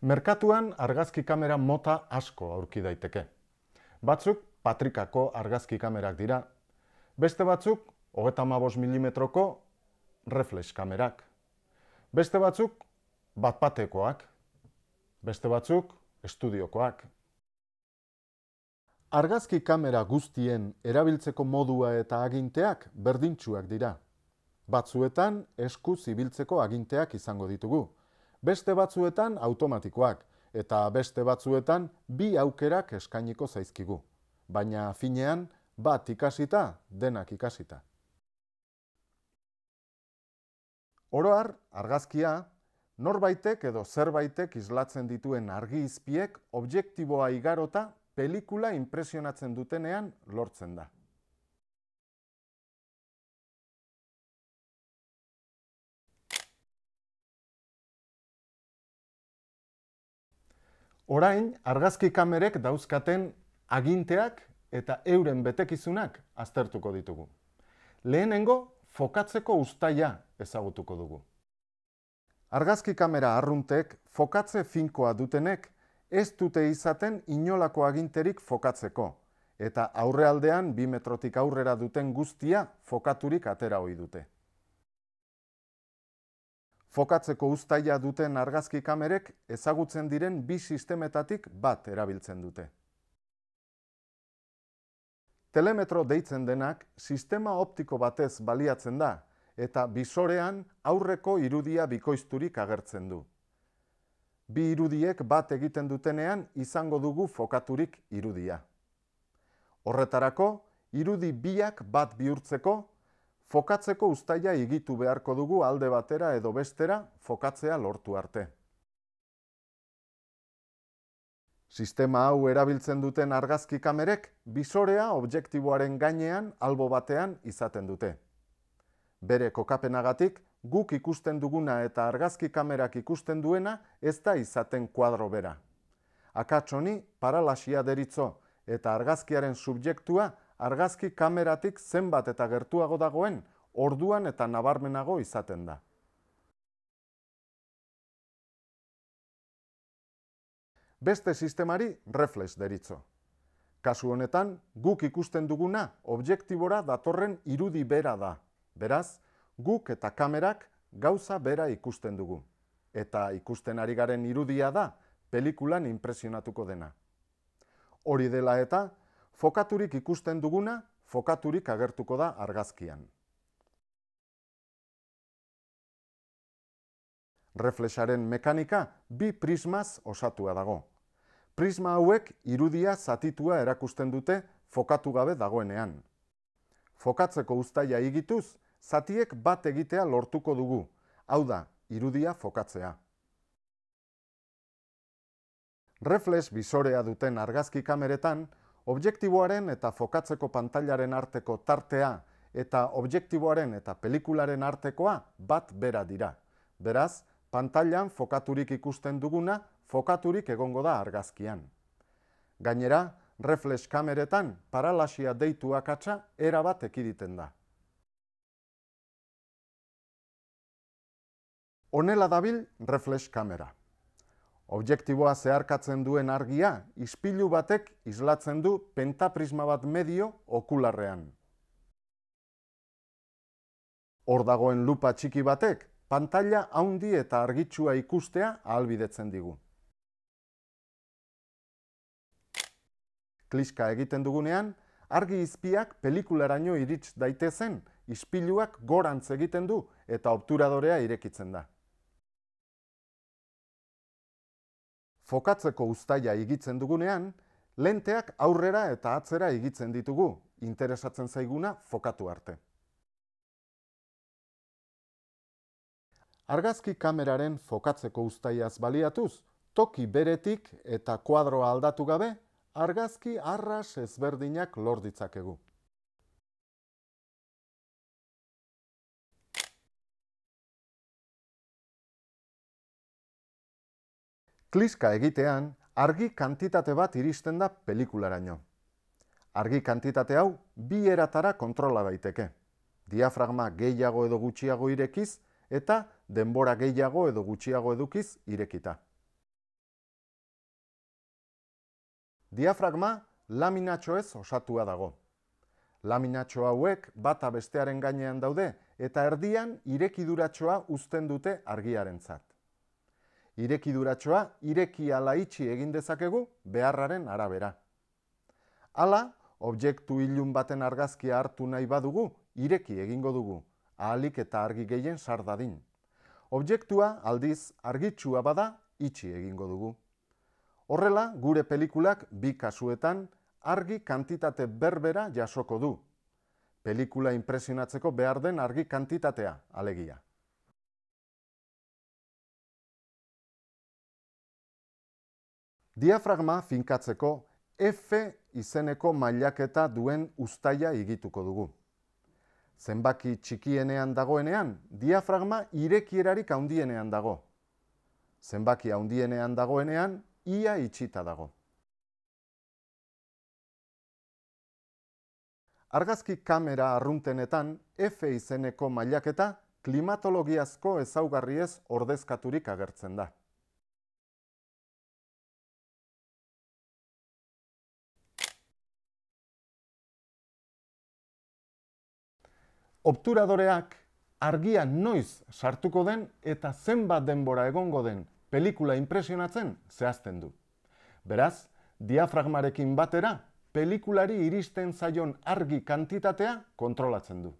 Merkatuan argazki kamera mota asko aurki daiteke. Batzuk patrikako argazki kamerak dira. Beste batzuk, hogeta mabos milimetroko reflex kamerak. Beste batzuk, batpatekoak. Beste batzuk, estudiokoak. Argazki kamera guztien erabiltzeko modua eta aginteak berdintsuak dira. Batzuetan esku zibiltzeko aginteak izango ditugu beste batzuetan automatikoak, eta beste batzuetan bi aukerak eskainiko zaizkigu. Baina finean, bat ikasita, denak ikasita. Oroar, argazkia, norbaitek edo zerbaitek islatzen dituen argi izpiek objektiboa igarota pelikula impresionatzen dutenean lortzen da. Orain, argazki kamerek dauzkaten aginteak eta euren betekizunak aztertuko ditugu. Lehenengo, fokatzeko ustaia ezagutuko dugu. Argazki kamera arruntek fokatze finkoa dutenek ez dute izaten inolako aginterik fokatzeko, eta aurrealdean bi metrotik aurrera duten guztia fokaturik atera hoi dute. Fokatzeko ustaia duten argazki kamerek ezagutzen diren bi sistemetatik bat erabiltzen dute. Telemetro deitzen denak sistema optiko batez baliatzen da eta bisorean aurreko irudia bikoizturik agertzen du. Bi irudiek bat egiten dutenean izango dugu fokaturik irudia. Horretarako, irudi biak bat bihurtzeko Fokatzeko ustaia igitu beharko dugu alde batera edo bestera fokatzea lortu arte. Sistema hau erabiltzen duten argazki kamerek bisorea objektiboaren gainean albo batean izaten dute. Bere kokapenagatik guk ikusten duguna eta argazki kamerak ikusten duena ez da izaten kuadro bera. Akatsoni paralasia deritzo eta argazkiaren subjektua argazki kameratik zenbat eta gertuago dagoen orduan eta nabarmenago izaten da. Beste sistemari reflex deritzo. Kasu honetan, guk ikusten duguna objektibora datorren irudi bera da. Beraz, guk eta kamerak gauza bera ikusten dugu. Eta ikusten ari garen irudia da, pelikulan impresionatuko dena. Hori dela eta, fokaturik ikusten duguna, fokaturik agertuko da argazkian. Reflexaren mekanika bi prismaz osatua dago. Prisma hauek irudia zatitua erakusten dute fokatu gabe dagoenean. Fokatzeko uztaia igituz, zatiek bat egitea lortuko dugu, hau da, irudia fokatzea. Reflex bisorea duten argazki kameretan, objektiboaren eta fokatzeko pantailaren arteko tartea eta objektiboaren eta pelikularen artekoa bat bera dira. Beraz, pantailan fokaturik ikusten duguna, fokaturik egongo da argazkian. Gainera, reflex kameretan paralasia deitu akatsa erabat ekiditen da. Honela dabil reflex kamera. Objektiboa zeharkatzen duen argia, ispilu batek islatzen du pentaprisma bat medio okularrean. Hor dagoen lupa txiki batek, pantalla haundi eta argitsua ikustea ahalbidetzen digu. Kliska egiten dugunean, argi izpiak pelikularaino irits daitezen, ispiluak gorantz egiten du eta obturadorea irekitzen da. Fokatzeko ustaia igitzen dugunean, lenteak aurrera eta atzera igitzen ditugu, interesatzen zaiguna fokatu arte. Argazki kameraren fokatzeko ustaiaz baliatuz, toki beretik eta kuadroa aldatu gabe, argazki arras ezberdinak lor ditzakegu. Kliska egitean, argi kantitate bat iristen da pelikularaino. Argi kantitate hau bi eratara kontrola daiteke. Diafragma gehiago edo gutxiago irekiz eta denbora gehiago edo gutxiago edukiz irekita. Diafragma laminatxoez osatua dago. Laminatxo hauek bata bestearen gainean daude eta erdian irekiduratxoa uzten dute argiarentzat. Irekiduratxoa ireki ala itxi egin dezakegu beharraren arabera. Hala, objektu ilun baten argazkia hartu nahi badugu, ireki egingo dugu, ahalik eta argi gehien sardadin. Objektua aldiz argitsua bada itxi egingo dugu. Horrela, gure pelikulak bi kasuetan argi kantitate berbera jasoko du. Pelikula impresionatzeko behar den argi kantitatea, alegia. Diafragma finkatzeko F izeneko mailaketa duen ustaia igituko dugu. Zenbaki txikienean dagoenean, diafragma irekierarik haundienean dago. Zenbaki haundienean dagoenean, ia itxita dago. Argazki kamera arruntenetan F izeneko mailaketa klimatologiazko ezaugarriez ordezkaturik agertzen da. Obturadoreak argia noiz sartuko den eta zenbat denbora egongo den pelikula impresionatzen zehazten du. Beraz, diafragmarekin batera, pelikulari iristen zaion argi kantitatea kontrolatzen du.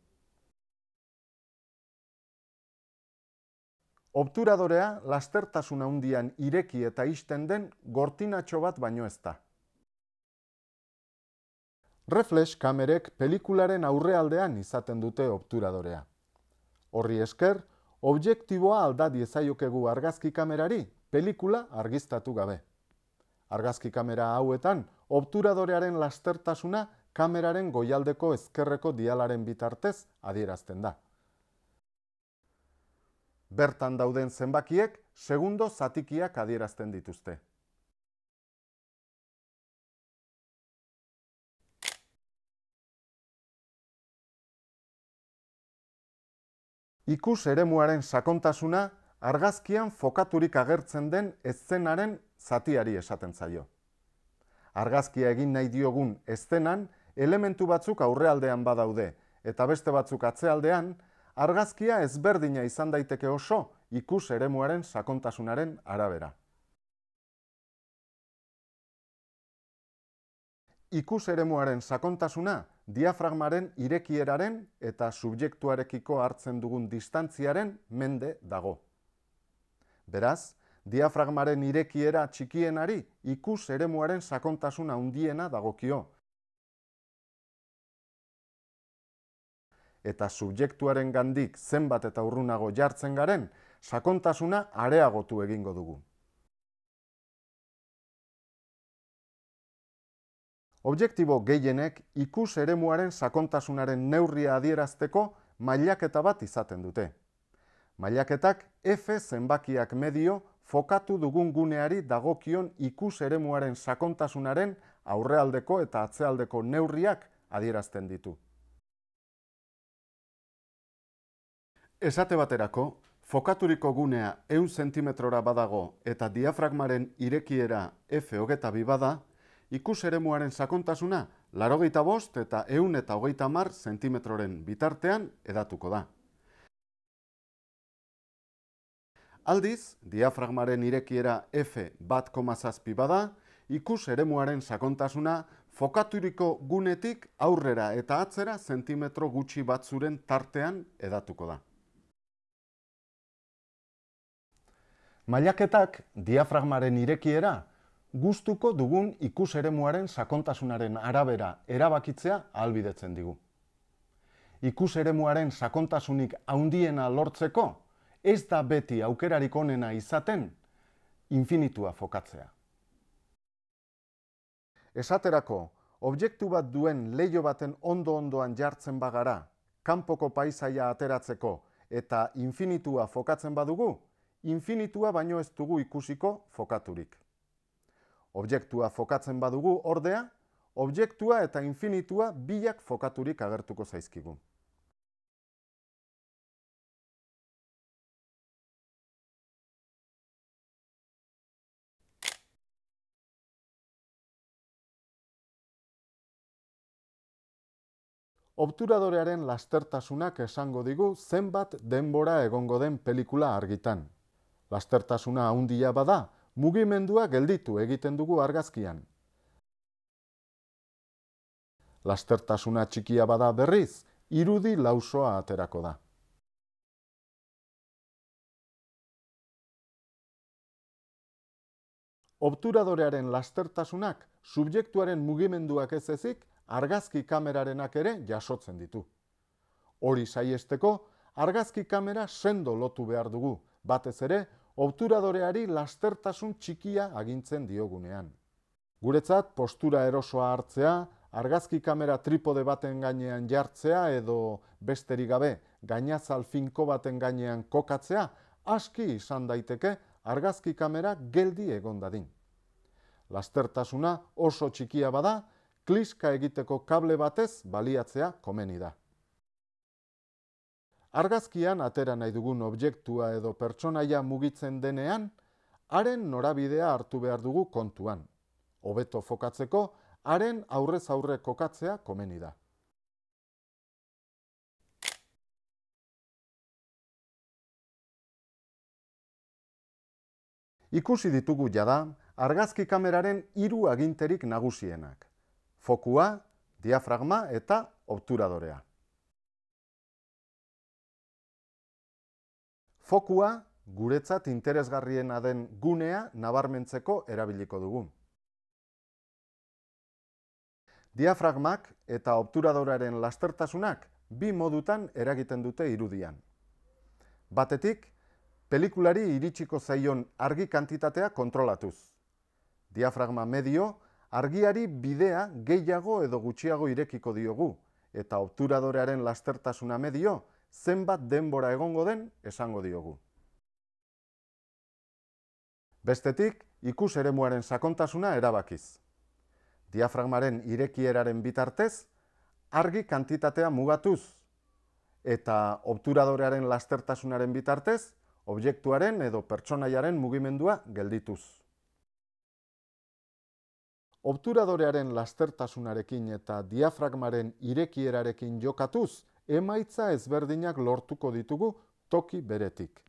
Obturadorea lastertasun handian ireki eta isten den gortinatxo bat baino ez da. Reflex kamerek pelikularen aurrealdean izaten dute obturadorea. Horri esker, objektiboa alda diezaiokegu argazki kamerari pelikula argiztatu gabe. Argazki kamera hauetan, obturadorearen lastertasuna kameraren goialdeko ezkerreko dialaren bitartez adierazten da. Bertan dauden zenbakiek, segundo zatikiak adierazten dituzte. Ikus eremuaren sakontasuna argazkian fokaturik agertzen den eszenaren zatiari esaten zaio. Argazkia egin nahi diogun eszenan elementu batzuk aurrealdean badaude eta beste batzuk atzealdean, argazkia ezberdina izan daiteke oso ikus eremuaren sakontasunaren arabera. Ikus eremuaren sakontasuna diafragmaren irekieraren eta subjektuarekiko hartzen dugun distantziaren mende dago. Beraz, diafragmaren irekiera txikienari ikus eremuaren sakontasuna handiena dagokio. Eta subjektuaren gandik zenbat eta urrunago jartzen garen, sakontasuna areagotu egingo dugu. Objektibo gehienek ikus eremuaren sakontasunaren neurria adierazteko mailaketa bat izaten dute. Mailaketak F zenbakiak medio fokatu dugun guneari dagokion ikus eremuaren sakontasunaren aurrealdeko eta atzealdeko neurriak adierazten ditu. Esate baterako, fokaturiko gunea eun zentimetrora badago eta diafragmaren irekiera F hogeta bi bada, ikus eremuaren sakontasuna larogeita bost eta eun eta hogeita mar zentimetroren bitartean edatuko da. Aldiz, diafragmaren irekiera F bat komazazpi bada, ikus eremuaren sakontasuna fokaturiko gunetik aurrera eta atzera zentimetro gutxi batzuren tartean edatuko da. Mailaketak diafragmaren irekiera gustuko dugun ikus eremuaren sakontasunaren arabera erabakitzea ahalbidetzen digu. Ikus eremuaren sakontasunik haundiena lortzeko, ez da beti aukerarik onena izaten infinitua fokatzea. Esaterako, objektu bat duen leio baten ondo-ondoan jartzen bagara, kanpoko paisaia ateratzeko eta infinitua fokatzen badugu, infinitua baino ez dugu ikusiko fokaturik. Objektua fokatzen badugu, ordea, objektua eta infinitua bilak fokaturik agertuko zaizkigu. Obturadorearen lastertasunak esango digu zenbat denbora egongo den pelikula argitan. Lastertasuna handia bada, mugimendua gelditu egiten dugu argazkian. Lastertasuna txikia bada berriz, irudi lausoa aterako da. Obturadorearen lastertasunak subjektuaren mugimenduak ez ezik argazki kamerarenak ere jasotzen ditu. Hori saiesteko, argazki kamera sendo lotu behar dugu, batez ere, obturadoreari lastertasun txikia agintzen diogunean. Guretzat, postura erosoa hartzea, argazki kamera tripode baten gainean jartzea edo besterik gabe gainazal finko baten gainean kokatzea, aski izan daiteke argazki kamera geldi egon dadin. Lastertasuna oso txikia bada, kliska egiteko kable batez baliatzea komeni da. Argazkian atera nahi dugun objektua edo pertsonaia mugitzen denean, haren norabidea hartu behar dugu kontuan. Hobeto fokatzeko, haren aurrez aurre kokatzea komeni da. Ikusi ditugu jada, argazki kameraren hiru aginterik nagusienak fokua, diafragma eta obturadorea. Fokua guretzat interesgarriena den gunea nabarmentzeko erabiliko dugu. Diafragmak eta obturadorearen lastertasunak bi modutan eragiten dute irudian. Batetik, pelikulari iritsiko zaion argi kantitatea kontrolatuz. Diafragma medio argiari bidea gehiago edo gutxiago irekiko diogu, eta obturadorearen lastertasuna medio zenbat denbora egongo den esango diogu. Bestetik, ikus eremuaren sakontasuna erabakiz. Diafragmaren irekieraren bitartez, argi kantitatea mugatuz, eta obturadorearen lastertasunaren bitartez, objektuaren edo pertsonaiaren mugimendua geldituz. Obturadorearen lastertasunarekin eta diafragmaren irekierarekin jokatuz, emaitza ezberdinak lortuko ditugu toki beretik.